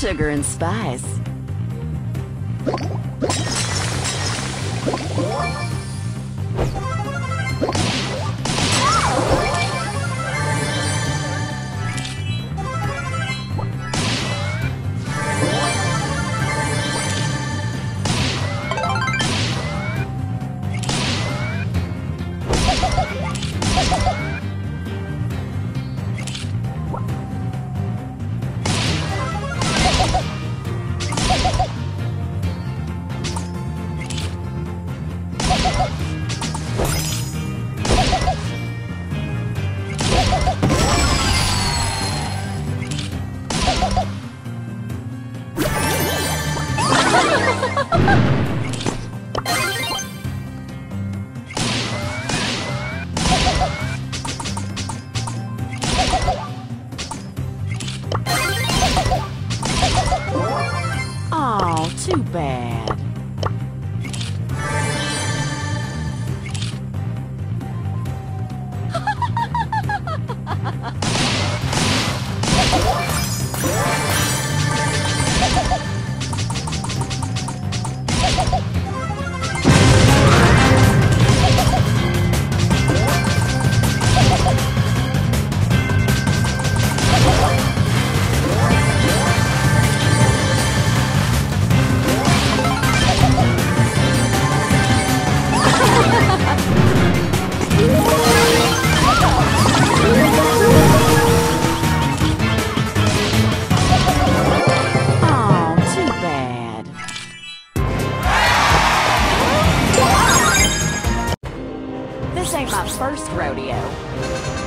sugar and spice. Oh, too bad. Ain't my first rodeo.